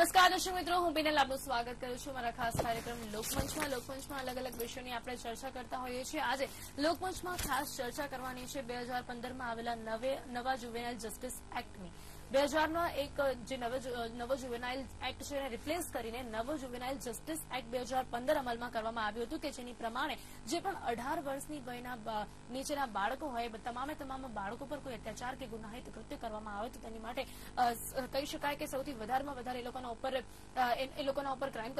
નમસ્કાર, દર્શક મિત્રો, હું બિનલ આપનું સ્વાગત કરું છું. મારા ખાસ કાર્યક્રમ લોકમંચમાં. લોકમંચમાં અલગ અલગ વિષયોની આપણે ચર્ચા કરતા હોઈએ છીએ. આજે લોકમંચમાં ખાસ ચર્ચા કરવાની છે. બે હજાર પંદરમાં આવેલા નવે નવા જુવેનાઇલ જસ્ટિસ એક્ટની. બે હજારનો એક જે નવો જુવેનાઇલ એક્ટ છે એને રિપ્લેસ કરીને નવો જુવેનાઇલ જસ્ટિસ એક્ટ બે હજાર પંદર અમલમાં કરવામાં આવ્યું હતું કે જેની પ્રમાણે જે પણ અઢાર વર્ષની વયના નીચેના બાળકો હોય તમામે તમામ બાળકો પર કોઈ અત્યાચાર કે ગુનાહિત કૃત્ય કરવામાં આવે તો તેની માટે કહી શકાય કે સૌથી વધારેમાં વધારે એ લોકોના ઉપર એ લોકોના ઉપર ક્રાઇમ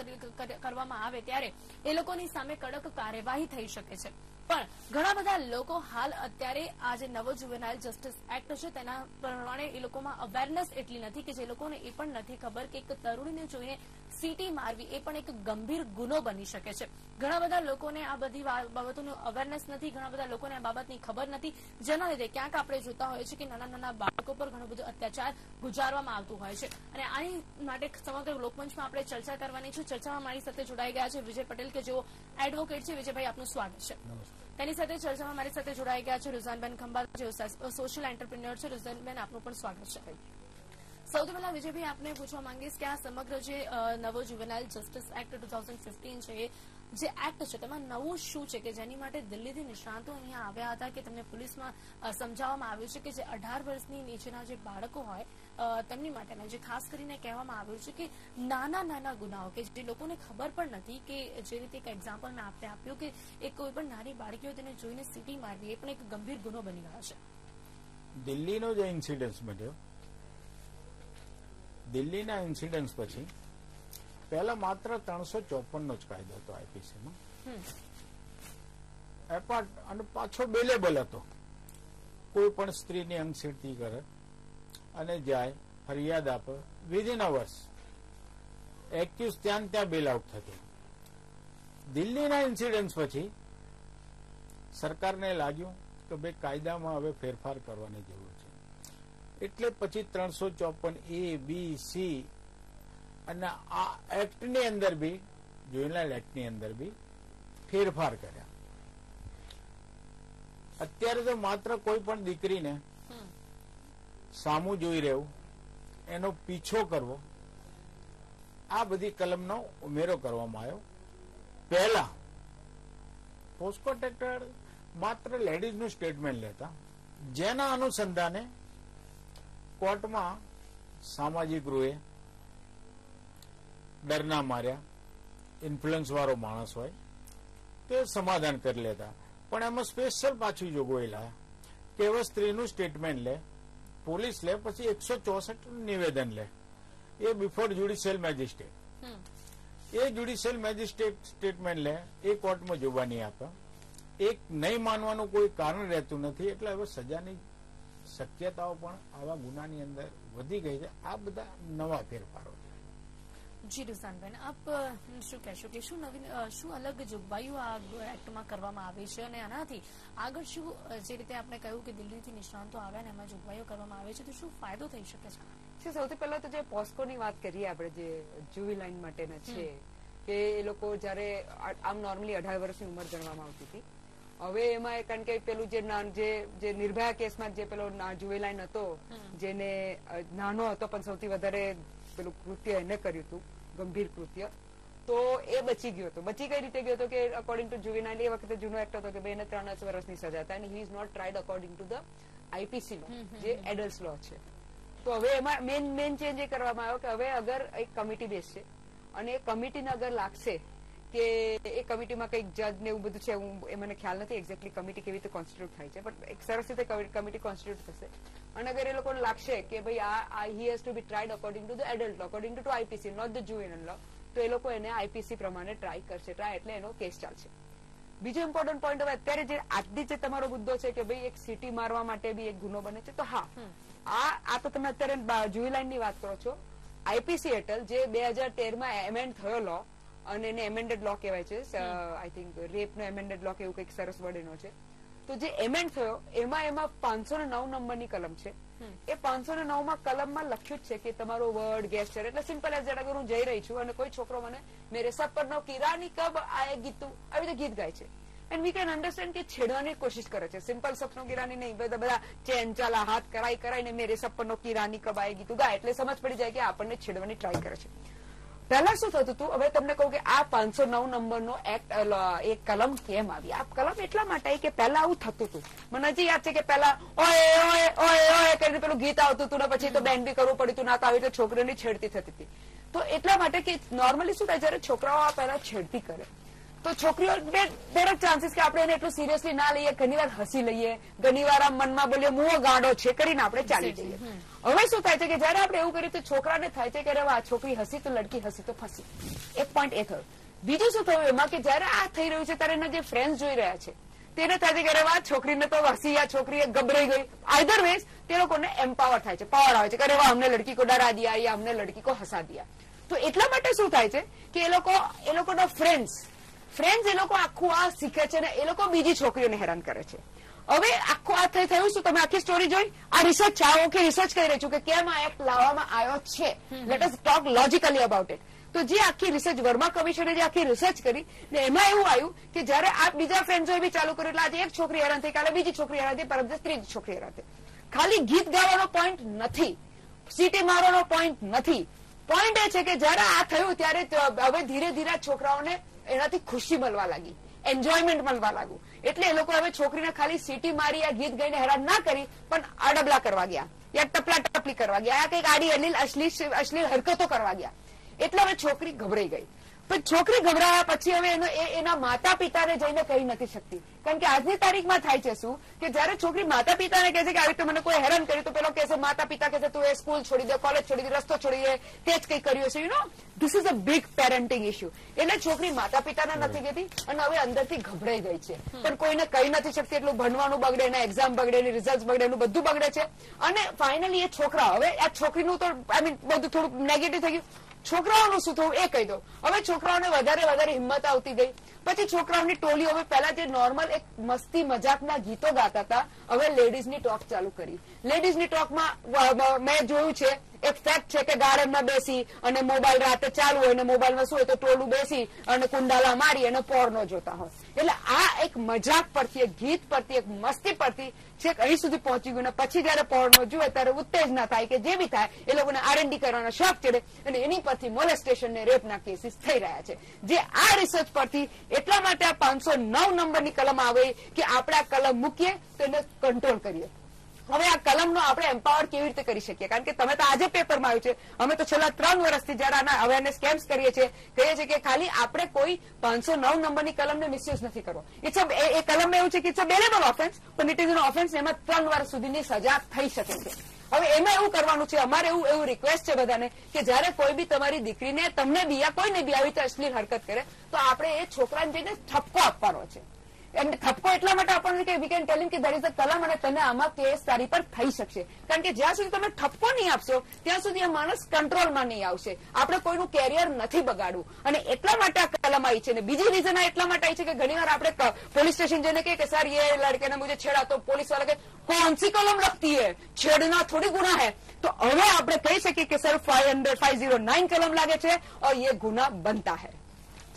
કરવામાં આવે ત્યારે એ લોકોની સામે કડક કાર્યવાહી થઈ શકે છે. પણ ઘણા બધા લોકો હાલ અત્યારે આ જે નવો જુવેનાઇલ જસ્ટિસ એક્ટ છે, તેના પ્રમાણે એ લોકોમાં અવેરનેસ એટલી નથી કે જે લોકોને એ પણ નથી ખબર કે એક તરુણીને જોઈને સીટી મારવી એ પણ એક ગંભીર ગુનો બની શકે છે. ઘણા બધા લોકોને આ બધી બાબતોનું અવેરનેસ નથી, ઘણા બધા લોકોને આ બાબતની ખબર નથી, જેના લીધે ક્યાંક આપણે જોતા હોઈએ છીએ કે નાના નાના બાળકો પર ઘણો બધો અત્યાચાર ગુજારવામાં આવતું હોય છે. અને આની માટે સમગ્ર લોકમંચમાં આપણે ચર્ચા કરવાની છે. ચર્ચામાં મારી સાથે જોડાઈ ગયા છે વિજય પટેલ, કે જેઓ એડવોકેટ છે. વિજયભાઈ, આપનું સ્વાગત છે. તેની સાથે ચર્ચામાં મારી સાથે જોડાઈ ગયા છે રુઝાનબેન ખંભાત, જેઓ સોશિયલ એન્ટરપ્રિન્યોર છે. રુઝાનબેન, આપનું પણ સ્વાગત છે. સૌથી પહેલા વિજયભાઈ, આપને પૂછવા માંગીશ કે આ સમગ્ર જે નવો juvenile justice act two thousand fifteen છે, જે એક્ટ છે, તેમાં નવું શું છે કે જેની માટે દિલ્હીથી નિષ્ણાંતો અહીંયા આવ્યા હતા કે તેમને પોલીસમાં સમજાવવામાં આવ્યું છે કે જે અઢાર વર્ષની નીચેના જે બાળકો હોય તેમની માટેના જે ખાસ કરીને કહેવામાં આવ્યું છે કે નાના નાના ગુનાઓ કે જે લોકોને ખબર પણ નથી કે જે રીતે એક એક્ઝામ્પલ મેં આપને આપ્યું કે એક કોઈ પણ નાની બાળકીઓ તેને જોઈને સીટી મારવી એ પણ એક ગંભીર ગુનો બની ગયો છે. દિલ્હીનો જે ઇન્સિડન્સ બન્યો દિલ્હીના ઇન્સિડન્સ પછી પહેલા માત્ર ત્રણસો ચોપનનો જ કાયદો હતો આઈપીસીમાં હમ. એપાર્ટ અને પાછો બેલેબલ હતો. કોઈ પણ સ્ત્રીની અંગછેડતી કરે અને જાય, ફરિયાદ આપે વિધિન અવર્સ એક્યુઝ ત્યાં ત્યાં બેલ આઉટ થતો. દિલ્હીના ઇન્સિડન્સ પછી સરકારને લાગ્યું કે ભાઈ કાયદામાં હવે ફેરફાર કરવાની જરૂર છે. એટલે પછી ત્રણસો ચોપન એ બી સી અને આ એક્ટની અંદર બી જુવેનાઇલ એક્ટની અંદર બી ફેરફાર કર્યા. અત્યારે તો માત્ર કોઈ પણ દીકરીને. સામું જોઈ રહેવું, એનો પીછો કરવો, આ બધી કલમનો ઉમેરો કરવામાં આવ્યો. પહેલા પોસ્કો ટેક્ટર માત્ર લેડીઝનું સ્ટેટમેન્ટ લેતા, જેના અનુસંધાને કોર્ટમાં સામાજિક રૂએ ડરના માર્યા ઇન્ફ્લુઅન્સ વાળો માણસ હોય, તે સમાધાન કરી લેતા. પણ એમાં સ્પેશિયલ પાછું જોગવાઈ લાયા કે હવે સ્ત્રીનું સ્ટેટમેન્ટ લે પોલીસ લે પછી એકસો ચોસઠ નિવેદન લે. એ બિફોર જ્યુડિશિયલ મેજિસ્ટ્રેટ એ જ્યુડિશિયલ મેજિસ્ટ્રેટ સ્ટેટમેન્ટ લે એ કોર્ટમાં જોવાની આપે. એક નહીં માનવાનું કોઈ કારણ રહેતું નથી એટલે હવે સજાની શક્યતાઓ પણ આવા ગુનાની અંદર વધી ગઈ છે. આ બધા નવા ફેરફારો છે. જી રુઝાનબેન આપ શું કહેશો કે શું નવીન શું અલગ જોગવાઈઓ આ એક્ટમાં કરવામાં આવી છે અને આનાથી આગળ શું જે રીતે આપણે કહ્યું કે દિલ્હીથી નિષ્ણાંતો આવ્યા ને એમાં જોગવાઈઓ કરવામાં આવે છે તો શું ફાયદો થઈ શકે છે? છે સૌથી પહેલા તો જે પોસ્કોની વાત કરીએ આપણે જે જુવી લાઈન માટેના છે કે એ લોકો જયારે આમ નોર્મલી અઢાર વર્ષની ઉંમર ગણવામાં આવતી હતી. હવે એમાં કારણ કે પેલું જે જે જે નિર્ભયા કેસમાં જે પેલો જુવી લાઈન હતો જેને નાનો હતો પણ સૌથી વધારે પેલું કૃત્ય એને કર્યું હતું ગંભીર કૃત્ય. તો એ બચી ગયો હતો. બચી કઈ રીતે ગયો હતો કે અકોર્ડિંગ ટુ જુવેનાઇલ એ વખતે જૂનો એક્ટ હતો કે ભાઈ એને ત્રણ જ વર્ષની સજા થાય અને he is not tried according to the IPC law જે એડલ્ટ લો છે. તો હવે એમાં મેન મેન ચેન્જ એ કરવામાં આવ્યો કે હવે અગર એક કમિટી બેસશે અને એ કમિટીને અગર લાગશે કે એ કમિટીમાં કંઈક જજ ને એવું બધું છે હું એ મને ખ્યાલ નથી એક્ઝેક્ટલી કમિટી કેવી રીતે કોન્સ્ટિટ્યુટ થાય છે પણ એક સરસ રીતે કમિટી કોન્સ્ટિટ્યુટ થશે. અને અગર એ લોકોને લાગશે કે ભાઈ આ he has to be tried according to the adult law according to IPC not the juvenile law તો એ લોકો એને આઈપીસી પ્રમાણે ટ્રાય કરશે ટ્રાય એટલે એનો કેસ ચાલશે. બીજો ઇમ્પોર્ટન્ટ પોઈન્ટ હવે અત્યારે જે આજની જે તમારો મુદ્દો છે કે ભાઈ એક સિટી મારવા માટે બી એક ગુનો બને છે તો હા. આ આ તો તમે અત્યારે જુવી લાઈનની વાત કરો છો. આઈપીસી હેઠળ જે બે હજાર તેરમાં એમેન્ડ થયો લો અને એને એમેન્ડેડ લો કહેવાય છે. આઈ થિંક રેપ નો એમેન્ડેડ લો એવું કંઈક સરસ વર્ડ એનો છે. તો જે એમેન્ડ થયો એમાં એમાં પાંચસો ને નવ નંબરની કલમ છે. એ પાંચસો ને નવમાં કલમમાં લખ્યું જ છે કે તમારો વર્ડ ગેસ્ચર એટલે સિમ્પલ એઝ અગર હું જઈ રહી છું અને કોઈ છોકરો મને મેરે સપર નો કિરાની કબ આય ગીતું આવી રીતે ગીત ગાય છે. એન્ડ વી કેન અન્ડરસ્ટેન્ડ કે છેડવાની કોશિશ કરે છે. સિમ્પલ સપનો કિરાની નહીં બધા બધા ચેન ચાલા હાથ કરાઈ કરાઈને મેરે સપનો કિરાની કબ આય ગીતું ગાય. એટલે સમજ પડી જાય કે આપણને છેડવાની ટ્રાય કરે છે. પહેલા શું થતું હતું? હવે તમને કહું કે આ પાંચસો નવ નંબરનો એક્ટ એક કલમ કેમ આવી? આ કલમ એટલા માટે કે પહેલા આવું થતું હતું. મને હજી યાદ છે કે પહેલા, ઓય ઓય ઓય ઓય કરીને પેલું ગીત આવતું હતું ને પછી તો બેન બી કરવું પડ્યું હતું ના તો આવી એટલે છોકરીઓની છેડતી થતી હતી. તો એટલા માટે કે નોર્મલી શું થાય? જયારે છોકરાઓ આ પહેલા છેડતી કરે તો છોકરીઓ દરેક ચાન્સીસ કે આપણે એને એટલું સિરિયસલી ના લઈએ ઘણી વાર હસી લઈએ ઘણી વાર આમ મનમાં બોલીએ મુઓ ગાંડો છે કરીને આપણે ચાલી જઈએ. હવે શું થાય છે કે જયારે આપણે એવું કરીએ તો છોકરાને થાય છે કે અરે આ છોકરી હસી તો લડકી હસી તો ફસી. એક પોઈન્ટ એ થયો. બીજું શું થયું એમાં કે જયારે આ થઈ રહ્યું છે ત્યારે એના જે ફ્રેન્ડ જોઈ રહ્યા છે તેને થાય છે કે અરે વાહ છોકરીને તો હસી આ છોકરી ગભરાઈ ગઈ. આઈધર વેઝ તે લોકોને એમ્પાવર થાય છે પાવર આવે છે કે અરે વાહ અમને લડકી કો ડરા દિયા યા અમને લડકી કો હસા દિયા. તો એટલા માટે શું થાય છે કે એ લોકો એ લોકોના ફ્રેન્ડ્સ ફ્રેન્ડ્સ એ લોકો આખું આ શીખે છે ને એ લોકો બીજી છોકરીઓને હેરાન કરે છે. હવે આખું આ થઈ થયું શું તમે આખી સ્ટોરી જોઈ? આ રિસર્ચ આવો કે રિસર્ચ કરી રહી છું કે કેમ આ એક્ટ લાવવામાં આવ્યો છે. Let us talk logically about it તો જે આખી રિસર્ચ વર્મા કમિશને જે આખી રિસર્ચ કરી ને એમાં એવું આવ્યું કે જયારે આ બીજા ફ્રેન્ડ્સોએ બી ચાલુ કર્યું એટલે આજે એક છોકરી હેરાન થઈ કાલે બીજી છોકરી હેરાન થઈ પરમ ત્રીજી છોકરી હેરાન થઈ. ખાલી ગીત ગાવાનો પોઈન્ટ નથી. સીટી મારવાનો પોઈન્ટ નથી. પોઈન્ટ એ છે કે જયારે આ થયું ત્યારે હવે ધીરે ધીરે છોકરાઓને એનાથી ખુશી મળવા લાગી એન્જોયમેન્ટ મળવા લાગ્યું એટલે એ લોકો હવે છોકરીને ખાલી સીટી મારી, આ ગીત ગાઈને હેરાન ના કરી, પણ આડબલા કરવા ગયા, યા ટપલા ટપલી કરવા ગયા, યા કંઈક આડી અલીલ અશ્લીલ અશ્લીલ હરકતો કરવા ગયા. એટલે હવે છોકરી ગભરાઈ ગઈ. પણ છોકરી ગભરાયા પછી હવે એનો એના માતા પિતાને જઈને કહી નથી શકતી. કારણ કે આજની તારીખમાં થાય છે શું? કે જયારે છોકરી માતા પિતાને કહે છે કે આવી રીતે મને કોઈ હેરાન કર્યું તો પેલો કહેશે માતા પિતા કહેશે તું એ સ્કૂલ છોડી દે કોલેજ છોડી દે રસ્તો છોડી દે તે જ કઈ કર્યું છે you know this is a big parenting issue એટલે છોકરી માતા પિતાને નથી કહેતી અને હવે અંદરથી ગભરાઈ ગઈ છે. પણ કોઈને કહી નથી શકતી એટલું ભણવાનું બગડે એના એક્ઝામ બગડે એની રિઝલ્ટ બગડે એનું બધું બગડે છે. અને ફાઇનલી એ છોકરા હવે આ છોકરીનું તો આઈ મીન બધું થોડું નેગેટિવ થઈ ગયું. છોકરાઓનું શું થયું એ કહી દઉં. હવે છોકરાઓને વધારે વધારે હિંમત આવતી ગઈ. પછી છોકરાઓની ટોલી હવે પહેલા જે નોર્મલ એક મસ્તી મજાકના ગીતો ગાતા હતા, હવે લેડીઝની ટોક ચાલુ કરી. લેડીઝની ટોકમાં મેં જોયું છે, એક ફેક્ટ છે કે ગાર્ડનમાં બેસી અને મોબાઈલ રાતે ચાલુ હોય અને મોબાઈલમાં શું હોય તો ટોલું બેસી અને કુંડાલા મારી અને પોર્નો જોતા હોય. એટલે આ એક મજાક પરથી, એક ગીત પરથી, એક મસ્તી પરથી છેક અહીં સુધી પહોંચી ગયું પછી જયારે પોર્નો જુએ ત્યારે ઉત્તેજના થાય કે જે બી થાય, એ લોકોને આરએનડી કરવાનો શોખ ચડે અને એની પરથી મોલેસ્ટેશન ને રેપના કેસીસ થઈ રહ્યા છે. જે આ રિસર્ચ પરથી એટલા માટે આ પાંચસો નવ નંબરની કલમ આવે કે આપણે આ કલમ મૂકીએ તો એને કંટ્રોલ કરીએ. હવે આ કલમનો આપણે એમ્પાવર કેવી રીતે કરી શકીએ? કારણ કે તમે તો આજે પેપરમાં આવ્યું છે. અમે તો છેલ્લા ત્રણ વર્ષથી જયારે આના અવેરનેસ કેમ્પ કરીએ છીએ, કહીએ છીએ કે ખાલી આપણે કોઈ પાંચસો નવ નંબરની કલમને મિસયુઝ નથી કરવો. ઇટ્સ એ કલમ એવું છે કે ઇટ્સ અ બેલેબલ ઓફેન્સ પણ ઇટ ઇઝ એન ઓફેન્સ એમાં ત્રણ વર્ષ સુધીની સજા થઈ શકે છે. હવે એમાં એવું કરવાનું છે, અમારે એવું એવું રિક્વેસ્ટ છે બધાને કે જયારે કોઈ બી તમારી દીકરીને તમને બી, યા કોઈને બી આવી રીતે અશ્લીલ હરકત કરે, તો આપણે એ છોકરાને જઈને ઠપકો આપવાનો છે. એમને ઠપકો એટલા માટે આપણને કે વી કેન ટેલ કે ધેર ઇઝ અ કલમ અને તને આમાં કેસ તારી પર થઈ શકશે કારણ કે જ્યાં સુધી તમે ઠપકો નહીં આપશો ત્યાં સુધી આ માણસ કંટ્રોલમાં નહીં આવશે આપણે કોઈનું કેરિયર નથી બગાડવું અને એટલા માટે આ કલમ આવી છે અને બીજી રીઝન આ એટલા માટે આવી છે કે ઘણીવાર આપણે પોલીસ સ્ટેશન જઈને કહીએ કે સર ये लड़के ने मुझे छेड़ा तो पुलिस वाला के कौन सी कलम लगती है छेड़ना थोड़ी गुना है तो હવે આપણે કહી શકીએ કે sir five hundred five zero nine કલમ લાગે છે और ये गुना बनता है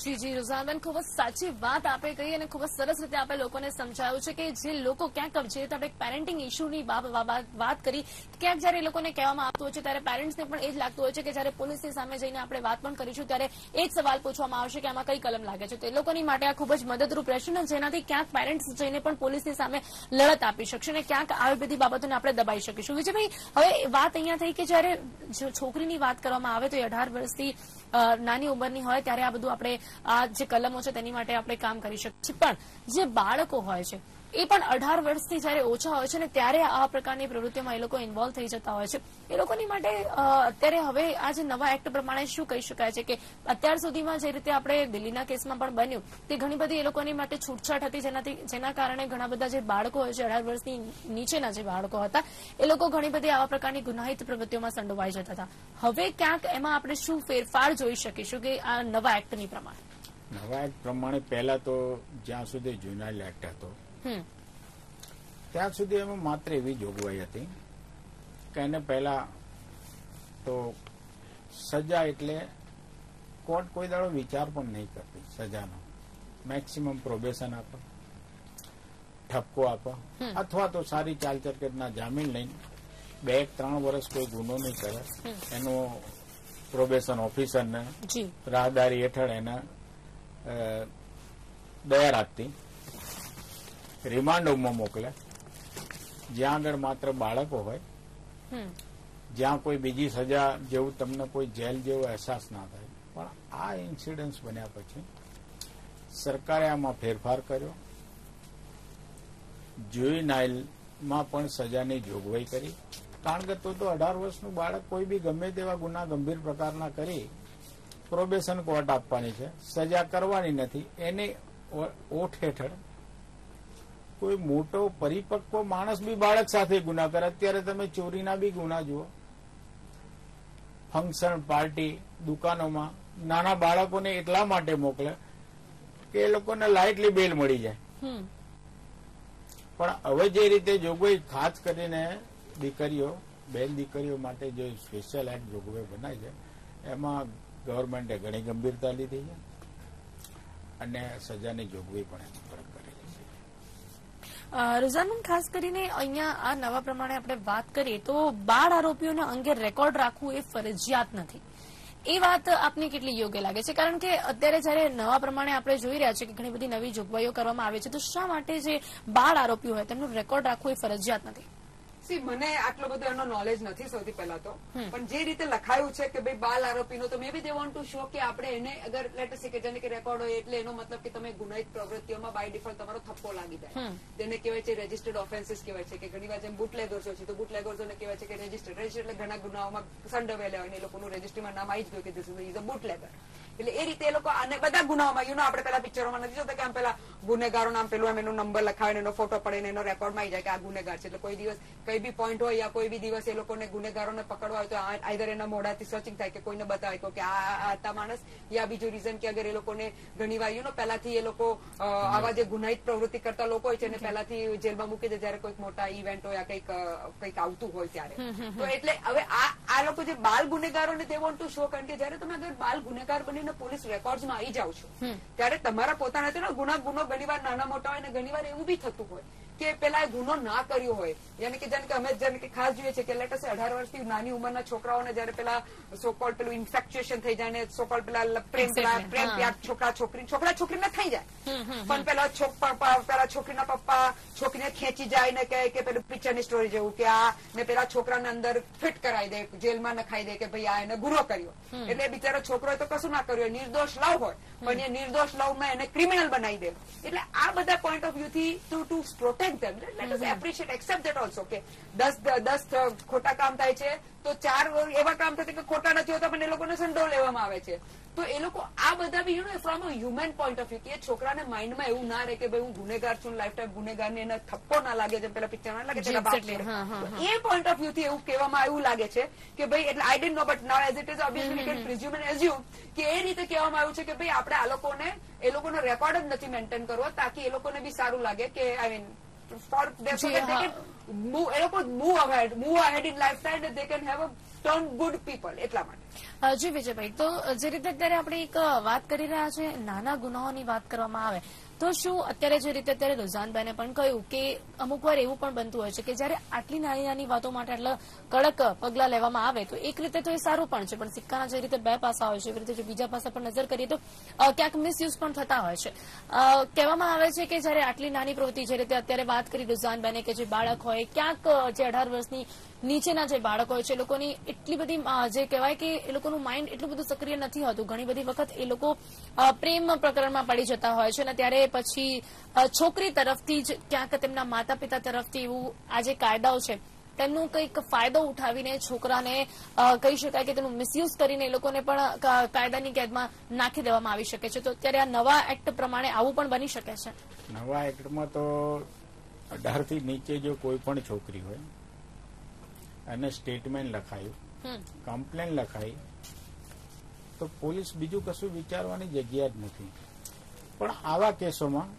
જી જી રુઝાનબેન, ખૂબ જ સાચી વાત આપે કહી અને ખૂબ જ સરસ રીતે આપણે લોકોને સમજાવ્યું છે કે જે લોકો ક્યાંક જે આપણે પેરેન્ટિંગ ઇસ્યુની વાત કરી, ક્યાંક જયારે એ લોકોને કહેવામાં આવતું હોય છે, ત્યારે પેરેન્ટ્સને પણ એ જ લાગતું હોય છે કે જયારે પોલીસની સામે જઈને આપણે વાત પણ કરીશું, ત્યારે એ જ સવાલ પૂછવામાં આવશે કે આમાં કઈ કલમ લાગે છે. તો એ લોકોની માટે આ ખૂબ જ મદદરૂપ રહેશે ને જેનાથી ક્યાંક પેરેન્ટ્સ જઈને પણ પોલીસની સામે લડત આપી શકશે અને ક્યાંક આવી બધી બાબતોને આપણે દબાઈ શકીશું. વિજયભાઈ, હવે વાત અહીંયા થઈ કે જયારે છોકરીની વાત કરવામાં આવે તો એ અઢાર વર્ષથી નાની ઉંમરની હોય ત્યારે આ બધું આપણે આ જે કલમો છે તેની માટે આપણે કામ કરી શકીએ પણ જે બાળકો હોય છે એ પણ અઢાર વર્ષથી જયારે ઓછા હોય છે ને ત્યારે આ પ્રકારની પ્રવૃત્તિઓમાં એ લોકો ઇન્વોલ્વ થઈ જતા હોય છે. એ લોકોની માટે અત્યારે હવે આ જે નવા એક્ટ પ્રમાણે શું કહી શકાય છે કે અત્યાર સુધીમાં જે રીતે આપણે દિલ્હીના કેસમાં પણ બન્યું, તે ઘણી બધી એ લોકોની માટે છૂટછાટ હતી જેનાથી, જેના કારણે ઘણા બધા જે બાળકો હોય છે, અઢાર વર્ષની નીચેના જે બાળકો હતા, એ લોકો ઘણી બધી આવા પ્રકારની ગુનાહિત પ્રવૃત્તિઓમાં સંડોવાઈ જતા હતા. હવે ક્યાંક એમાં આપણે શું ફેરફાર જોઈ શકીશું કે આ નવા એક્ટની પ્રમાણે? નવા એક્ટ પ્રમાણે પહેલા તો જ્યાં સુધી જુનાઇલ એક્ટ હતો ત્યાં સુધી એમાં માત્ર એવી જોગવાઈ હતી કે એને પહેલા તો સજા એટલે કોર્ટ કોઈ દાડો વિચાર પણ નહીં કરતી સજાનો. મેક્સિમમ પ્રોબેશન આપો ઠપકો આપો અથવા તો સારી ચાલચરકટના જામીન લઈને બે એક ત્રણ વર્ષ કોઈ ગુનો નહીં કરે. એનો પ્રોબેશન ઓફિસરને રાહદારી હેઠળ એને દયા રાખતી. રિમાન્ડ હોમમાં મોકલે. જ્યાં આગળ માત્ર બાળકો હોય હમ. જ્યાં કોઈ બીજી સજા જેવું તમને કોઈ જેલ જેવો અહેસાસ ના થાય પણ આ ઇન્સિડન્સ બન્યા પછી સરકારે આમાં ફેરફાર કર્યો. જુઇનાઇલમાં પણ સજાની જોગવાઈ કરી. કારણ કે તો તો અઢાર વર્ષનું બાળક કોઈ બી ગમે તેવા ગુના ગંભીર પ્રકારના કરી પ્રોબેશન કોર્ટ આપવાની છે. સજા કરવાની નથી. એની ઓઠ હેઠળ કોઈ મોટો પરિપક્વ માણસ બી બાળક સાથે ગુના કરે અત્યારે તમે ચોરીના બી ગુના જુઓ. ફંક્શન પાર્ટી દુકાનોમાં નાના બાળકોને એટલા માટે મોકલે કે એ લોકોને લાઇટલી બેલ મળી જાય. પણ હવે જે રીતે જોગવાઈ ખાસ કરીને દીકરીઓ બેન દીકરીઓ માટે જે સ્પેશિયલ એક્ટ જોગવાઈ બનાવી છે એમાં ગવર્મેન્ટે ઘણી ગંભીરતા લીધી છે અને સજાની જોગવાઈ પણ અ, ખાસ કરીને અહીંયા આ નવા પ્રમાણે આપણે વાત કરીએ તો બાળ આરોપીઓના અંગે રેકોર્ડ રાખવું એ ફરજિયાત નથી. એ વાત આપને કેટલી યોગ્ય લાગે છે? કારણ કે અત્યારે જયારે નવા પ્રમાણે આપણે જોઈ રહ્યા છીએ કે ઘણી બધી નવી જોગવાઈઓ કરવામાં આવે છે તો શા માટે જે બાળ આરોપીઓ હોય તેમનું રેકોર્ડ રાખવું એ ફરજિયાત નથી? સી મને આટલો બધો એનો નોલેજ નથી સૌથી પહેલા તો. પણ જે રીતે લખાયું છે કે ભાઈ બાલ આરોપીનો તો may be they want to show કે આપણે એને અગર લેટ કે જેને કે રેકોર્ડ હોય એટલે એનો મતલબ કે તમે ગુનાહિત પ્રવૃત્તિઓમાં બાય ડિફોલ્ટ તમારો થપ્પો લાગી જાય. તેને કહેવાય છે રજીસ્ટર્ડ ઓફેન્સીસ કહેવાય છે કે ઘણી વાર જેમ બુટલેગર્સો છે તો બુટલેગર્સોને કહેવાય છે કે રજીસ્ટર્ડ રજીસ્ટર્ડ એટલે ઘણા ગુનાઓમાં સંડોવેલા હોય ને એ લોકોનું રજીસ્ટ્રીમાં નામ આવી જ ગયું કે this is a bootlegger. એટલે એ રીતે એ લોકો અને બધા ગુનાઓમાં યુ નો આપણે પેલા પિક્ચરોમાં નથી જોતા કે આમ પેલા ગુનેગારો નામ પેલું એમ એનો નંબર લખાવે એનો ફોટો પડે એનો રેકોર્ડમાં આવી જાય કે આ ગુનેગાર છે. એટલે કોઈ દિવસ કઈ બી પોઈન્ટ હોય યા કોઈ બી દિવસ એ લોકોને ગુનેગારોને પકડવા હોય તો આઈધર એના મોઢાથી સર્ચિંગ થાય કે કોઈને બતાવે કે આ હતા માણસ યા બીજું રીઝન કે અગર એ લોકોને ઘણી વાર યુ નો પહેલાથી એ લોકો આવા જે ગુનાહિત પ્રવૃત્તિ કરતા લોકો હોય છે એને પહેલાથી જેલમાં મૂકી દે જયારે કોઈક મોટા ઇવેન્ટ હોય કંઈક કંઈક આવતું હોય ત્યારે. તો એટલે હવે આ આ લોકો જે બાલ ગુનેગારોને તે વોન્ટ ટુ શો કારણ કે જયારે તમે અગર બાલ ગુનેગાર બનીને પોલીસ રેકોર્ડ્સમાં આવી જાઓ છો. ત્યારે તમારા પોતાના ગુના ગુનો ઘણી વાર નાના મોટા હોય ને ઘણી વાર એવું બી થતું હોય. કે પેલા એ ગુનો ના કર્યો હોય. યાની કે જેમ કે અમે જેમ કે ખાસ જોઈએ છે કે લેટસ અઢાર વર્ષથી નાની ઉંમરના છોકરાઓને જયારે પેલા સોકોલ પેલું ઇન્ફેક્ચ્યુએશન થઈ જાય ને સોકોલ પેલા પ્રેમ પ્રેમ પ્યાર છોકરા છોકરી છોકરા છોકરીને થઈ જાય. પણ પેલા પેલા છોકરીના પપ્પા છોકરીને ખેંચી જાય ને કહે કે પેલું પિક્ચરની સ્ટોરી જેવું કે આ ને પેલા છોકરાને અંદર ફિટ કરાવી દે જેલમાં નખાઈ દે કે ભાઈ આ એને ગુનો કર્યો. એટલે બિચારો છોકરો તો કશું ના કર્યો નિર્દોષ લવ હોય. પણ એ નિર્દોષ લવમાં એને ક્રિમિનલ બનાવી દે એટલે આ બધા પોઈન્ટ ઓફ વ્યૂ થી to to protect them let us appreciate accept that also કે દસ દસ ખોટા કામ થાય છે તો ચાર એવા કામ થશે કે ખોટા નથી હોતા પણ એ લોકોને સંડો લેવામાં આવે છે તો એ લોકો આ બધા be you know from a human point of view કે છોકરાને માઇન્ડમાં એવું ના રહે કે ભાઈ હું ગુનેગાર છું લાઈફ ટાઈમ ગુનેગારને એને થપ્પો ના લાગે જેમ પેલા પિક્ચર ના લાગે એ પોઈન્ટ ઓફ વ્યૂ થી એવું કહેવામાં એવું લાગે છે કે ભાઈ એટલે I don't know but now as it is obviously can presume and assume કે એ રીતે કહેવામાં આવ્યું છે કે ભાઈ આપણે આ લોકોને એ લોકોનો રેકોર્ડ જ નથી મેન્ટેન કરવો તાકી એ લોકોને બી સારું લાગે કે I mean for can move એ લોકો move ahead move ahead in life time they can have a turn good people એટલા માટે. જી વિજયભાઈ તો જે રીતે અત્યારે આપણે એક વાત કરી રહ્યા છે નાના ગુનાઓની વાત કરવામાં આવે તો શું અત્યારે જે રીતે અત્યારે રુઝાનભાઈને પણ કહ્યું કે અમુક વાર એવું પણ બનતું હોય છે કે જયારે આટલી નાની નાની વાતો માટે આટલા કડક પગલા લેવામાં આવે, તો એક રીતે તો એ સારું પણ છે, પણ સિક્કાના જે રીતે બે પાસા હોય છે, એવી રીતે બીજા પાસા પર નજર કરીએ તો ક્યાંક મિસયુઝ પણ થતા હોય છે. કહેવામાં આવે છે કે જયારે આટલી નાની પ્રવૃત્તિ જે રીતે અત્યારે વાત કરી રુઝાનભાઈને કે જે બાળક હોય, ક્યાંક જે અઢાર વર્ષની નીચેના જે બાળકો હોય છે, એ લોકોની એટલી બધી જે કહેવાય કે એ લોકોનું માઇન્ડ એટલું બધું સક્રિય નથી હોતું. ઘણી બધી વખત એ લોકો પ્રેમ પ્રકરણમાં પડી જતા હોય છે અને ત્યારે પછી છોકરી તરફથી જ ક્યાંક તેમના માતા પિતા તરફથી એવું આ જે કાયદાઓ છે તેમનું કંઈક ફાયદો ઉઠાવીને છોકરાને કહી શકાય કે તેનું મિસયુઝ કરીને એ લોકોને પણ કાયદાની કેદમાં નાખી દેવામાં આવી શકે છે. તો અત્યારે આ નવા એક્ટ પ્રમાણે આવું પણ બની શકે છે. નવા એક્ટમાં તો અઢારથી નીચે જો કોઈ પણ છોકરી હોય અને સ્ટેટમેન્ટ લખાયું. કમ્પ્લેન લખાઈ તો પોલીસ બીજું કશું વિચારવાની જગ્યા જ નથી. પણ આવા કેસોમાં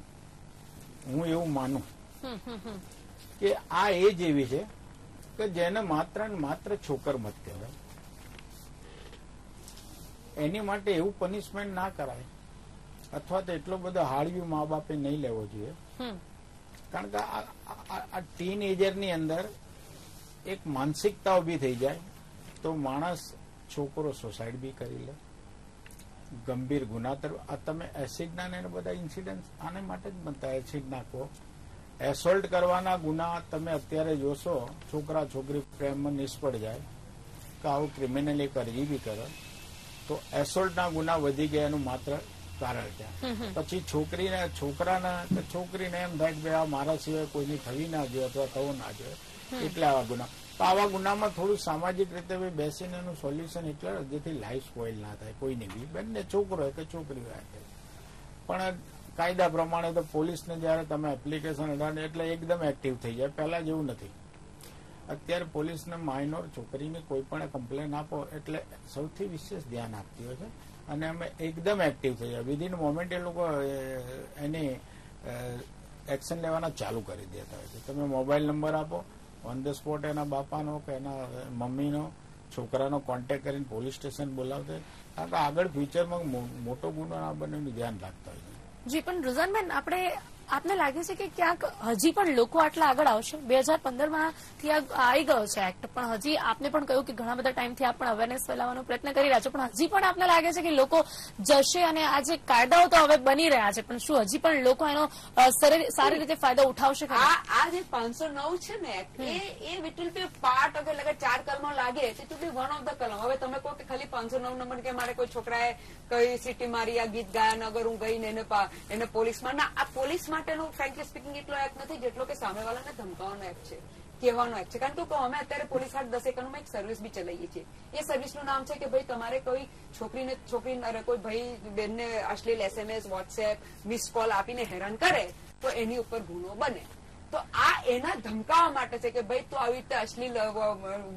હું એવું માનું. કે આ એજ એવી છે કે જેને માત્ર ને માત્ર છોકર મત કહેવાય. એની માટે એવું પનિશમેન્ટ ના કરાય. અથવા તો એટલો બધો હાળવી મા બાપે નહીં લેવો જોઈએ. કારણ કે આ ટીન એજરની અંદર એક માનસિકતા ઊભી થઈ જાય તો માણસ છોકરો સુસાઇડ બી કરી લે. ગંભીર ગુના તરફ આ તમે એસિડના ને બધા ઇન્સિડન્ટ આને માટે જ બનતા એસિડ નાખો. એસોલ્ટ કરવાના ગુના તમે અત્યારે જોશો, છોકરા છોકરી પ્રેમમાં નિષ્ફળ જાય, કે આવું ક્રિમિનલી કરજી બી કરે. તો એસોલ્ટના ગુના વધી ગયા એનું માત્ર કારણ પછી છોકરીને છોકરાને છોકરીને એમ થાય કે આ મારા સિવાય કોઈની થવી ના જોઈએ અથવા થવું ના જોઈએ. એટલે આવા ગુના. તો આવા ગુનામાં થોડું સામાજિક રીતે બેસીને એનું સોલ્યુશન એટલે જેથી લાઈફ સ્પોઇલ ના થાય કોઈની બી. બંને છોકરો હોય કે છોકરી હોય. પણ કાયદા પ્રમાણે તો પોલીસને જયારે તમે એપ્લિકેશન અડાડે એટલે એકદમ એક્ટિવ થઈ જાય. પહેલા જેવું નથી. અત્યારે પોલીસને માઇનોર છોકરીની કોઈ પણ કમ્પ્લેન આપો એટલે સૌથી વિશેષ ધ્યાન આપતી હોય છે. અને અમે એકદમ એક્ટિવ થઈ જાય વિધિન મોમેન્ટ એ લોકો એની એક્શન લેવાના ચાલુ કરી દેતા હોય છે. તમે મોબાઈલ નંબર આપો ઓન ધ સ્પોટ એના બાપાનો કે એના મમ્મીનો, છોકરાનો કોન્ટેક્ટ કરીને પોલીસ સ્ટેશન બોલાવતા. કારણ કે આગળ ફ્યુચરમાં મોટો ગુનો આ બંનેનું ધ્યાન રાખતા હોય છે. જી, પણ રુઝાનબેન, આપણે આપને લાગે છે કે ક્યાંક હજી પણ લોકો આટલા આગળ આવશે? બે હજાર પંદરમાં થી આવી ગયો છે એક્ટ. પણ હજી આપને પણ કહ્યું કે ઘણા બધા ટાઈમથી આપ પણ અવેરનેસ ફેલાવવાનો પ્રયત્ન કરી રહ્યા છો. પણ હજી પણ આપને લાગે છે કે લોકો જશે અને આ જે કાયદાઓ તો હવે બની રહ્યા છે પણ શું હજી પણ લોકો એનો સારી રીતે ફાયદો ઉઠાવશે આ જે પાંચસો નવ છે ને એ એ વિટલ બી પાર્ટ અગર લગે ચાર કલમો લાગે it will be one of the કલમ. હવે તમે કહો કે ખાલી પાંચસો નવ નંબર કે મારે કોઈ છોકરાએ કઈ સિટી મારી આ ગીત ગાયન અગર હું ગઈને એને પોલીસમાં ના આ પોલીસ માટેનો ફ્રેન્કલી સ્પીકિંગ એટલો એક્ટ નથી જેટલો કે સામેવાળાને ધમકાવાનો એક્ટ છે, કહેવાનો એક્ટ છે. કારણ કે અમે અત્યારે પોલીસ હાટ દસ એકરમાં એક સર્વિસ બી ચલાવીએ છીએ. એ સર્વિસનું નામ છે કે ભાઈ તમારે કોઈ છોકરીને, છોકરી કોઈ ભાઈ બેનને અશ્લીલ એસએમએસ વોટ્સએપ મિસ કોલ આપીને હેરાન કરે, તો એની ઉપર ગુનો બને. તો આ એના ધમકાવા માટે છે કે ભાઈ તું આવી રીતે અશ્લીલ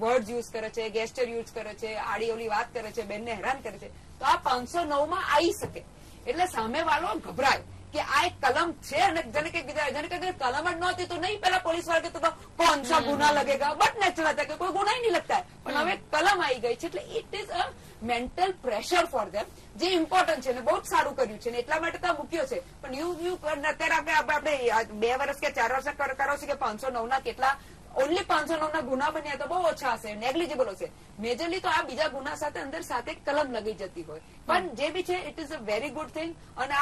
વર્ડ યુઝ કરે છે ગેસ્ટર યુઝ કરે છે, આડી ઓલી વાત કરે છે, બેનને હેરાન કરે છે, તો આ પાંચસો નવમાં આવી શકે. એટલે સામે વાળો ગભરાય. કે આ એક કલમ છે અને જેને કે જેને કઈ કલમ જ નહોતી તો નહીં પેલા પોલીસવાળા કહેતો હતા, કોણ સા ગુના લગેગા? બટ નેચરલ હતા કે કોઈ ગુના નહીં લગતા. પણ હવે કલમ આવી ગઈ છે એટલે it is a mental pressure for them જે ઇમ્પોર્ટન્ટ છે ને બહુ જ સારું કર્યું છે ને એટલા માટે તો મૂક્યો છે. પણ યુ યુ અત્યારે આપણે બે વર્ષ કે ચાર વર્ષ કરો છો કે પાંચસો નવ ના કેટલા ઓનલી પાંચસો નવ ના ગુના બન્યા તો બહુ ઓછા હશે નેગ્લિજેબલ હશે. મેજરલી તો આ બીજા ગુના સાથે અંદર સાથે કલમ લગી જતી હોય. પણ જે બી છે it is a very good thing અને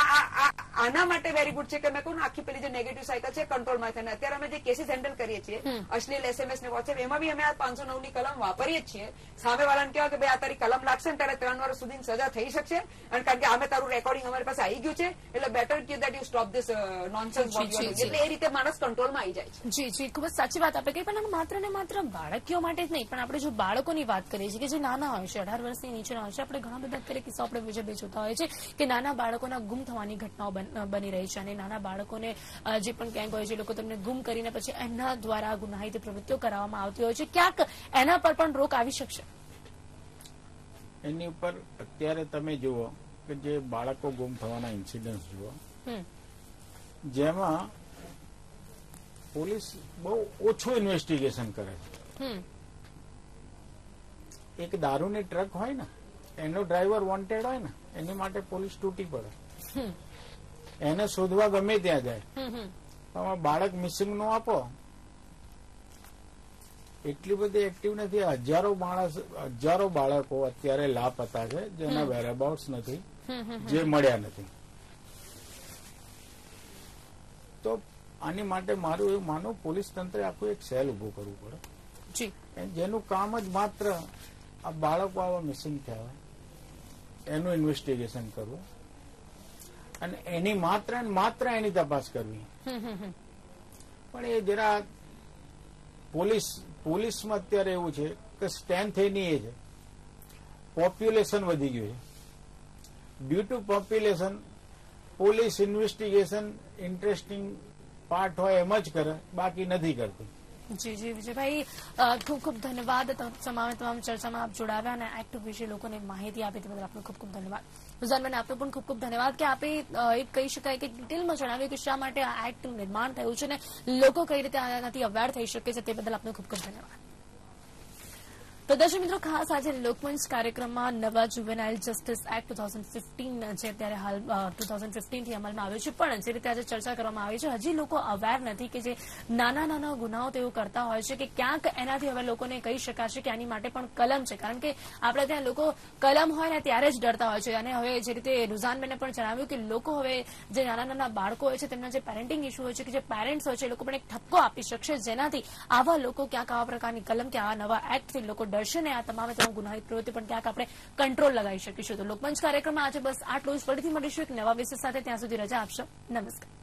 આના માટે વેરી ગુડ છે કે મેં કહું આખી પેલી જે નેગેટિવ સાયકલ છે કંટ્રોલમાં થાય અને અત્યારે અમે જે કેસીસ હેન્ડલ કરીએ છીએ અશ્લીલ એસએમએસ ને વોટ્સએપ એમાં બી અમે આ પાંચસો નવની કલમ વાપરીએ છીએ. સામે વાળાને કહેવાય કે ભાઈ આ તારી કલમ લાગશે ને તારે ત્રણ વર્ષ સુધી સજા થઈ શકશે. અને કારણ કે અમે તારું રેકોર્ડિંગ અમારી પાસે આવી ગયું છે એટલે બેટર કે that you stop this nonsense. એટલે એ રીતે માણસ કંટ્રોલમાં આવી જાય છે. જી જી. ખૂબ જ સાચી વાત આપણે કહી પણ માત્ર ને માત્ર બાળકીઓ માટે જ નહીં પણ આપણે જો બાળકોની વાત કરીએ છીએ કે જે નાના હોય છે અઢાર વર્ષની નીચેના હોય છે આપણે ઘણા બધા અત્યારે કિસ્સાઓ આપણે વિજય જોતા હોય છે કે નાના બાળકોના ગુમ થવાની ઘટનાઓ બની રહી છે અને નાના બાળકોને જે પણ ક્યાંક હોય છે લોકો તેમને ગુમ કરીને પછી એના દ્વારા ગુનાહિત પ્રવૃત્તિઓ કરવામાં આવતી હોય છે. ક્યાંક એના પર પણ રોક આવી શકશે. એની ઉપર અત્યારે તમે જુઓ કે જે બાળકો ગુમ થવાના ઇન્સિડન્ટ જુઓ જેમાં પોલીસ બહુ ઓછું ઇન્વેસ્ટિગેશન કરે છે. એક દારૂની ટ્રક હોય ને એનો ડ્રાઈવર વોન્ટેડ હોય ને એની માટે પોલીસ તૂટી પડે. એને શોધવા ગમે ત્યાં જાય. હમ બાળક મિસિંગ નો આપો. એટલી બધી એક્ટિવ નથી. હજારો માણસ હજારો બાળકો અત્યારે લાપતા છે જેના વેરાબાઉટ્સ નથી જે મળ્યા નથી. તો આની માટે મારું એવું માનું પોલીસ તંત્રે આખું એક સેલ ઉભું કરવું પડે. જી. જેનું કામ જ માત્ર આ બાળકો આવા મિસિંગ થયા એનું ઇન્વેસ્ટિગેશન કરવું. અને એની માત્ર માત્ર એની તપાસ કરવી. પણ એ જરા પોલીસ પોલીસમાં અત્યારે એવું છે કે સ્ટ્રેન્થ એની એ છે. પોપ્યુલેશન વધી ગયું છે. Due to population police investigation interesting part હોય એમ જ કરે, બાકી નથી કરતી. જી જી, વિજયભાઈ ખૂબ ખૂબ ધન્યવાદ તમામે ચર્ચામાં આપ જોડાવ્યા અને એક્ટ વિશે લોકોને માહિતી આપી તે બદલ આપનો ખૂબ ખૂબ ધન્યવાદ. રુઝાનબેન આપનો પણ ખૂબ ખૂબ ધન્યવાદ કે આપે એક કહી શકાય કે ડિટેલમાં જણાવ્યું કે શા માટે આ એક્ટનું નિર્માણ થયું છે અને લોકો કઈ રીતે આનાથી અવેર થઈ શકે છે તે બદલ આપનો ખૂબ ખૂબ ધન્યવાદ. તો દર્શક મિત્રો, ખાસ આજે લોકમંચ કાર્યક્રમમાં નવા juvenile justice act two thousand fifteen છે ત્યારે હાલ ટુ થાઉઝન્ડ ફિફ્ટીનથી અમલમાં આવ્યો છે. પણ જે રીતે આજે ચર્ચા કરવામાં આવી છે, હજી લોકો અવેર નથી કે જે નાના નાના ગુનાઓ તેઓ કરતા હોય છે કે ક્યાંક એનાથી હવે લોકોને કહી શકાશે કે આની માટે પણ કલમ છે. કારણ કે આપણે ત્યાં લોકો કલમ હોય ને ત્યારે જ ડરતા હોય છે. અને હવે જે રીતે રૂઝાનબેને પણ જણાવ્યું કે લોકો હવે જે નાના નાના બાળકો હોય છે, તેમના જે પેરેન્ટિંગ ઇસ્યુ હોય છે કે જે પેરેન્ટ્સ હોય છે, એ લોકો પણ એક ઠપકો આપી શકશે. જેનાથી આવા લોકો ક્યાંક આવા પ્રકારની કલમ કે આવા નવા એક્ટથી લોકો ડરશે ને આ તમામે તમામ ગુનાહિત પ્રવૃત્તિ પણ ક્યાંક આપણે કંટ્રોલ લગાવી શકીશું. તો લોકમંચ કાર્યક્રમમાં આજે બસ આટલું જ. ફરીથી મળીશું એક નવા વિષય સાથે. ત્યાં સુધી રજા આપશો. નમસ્કાર.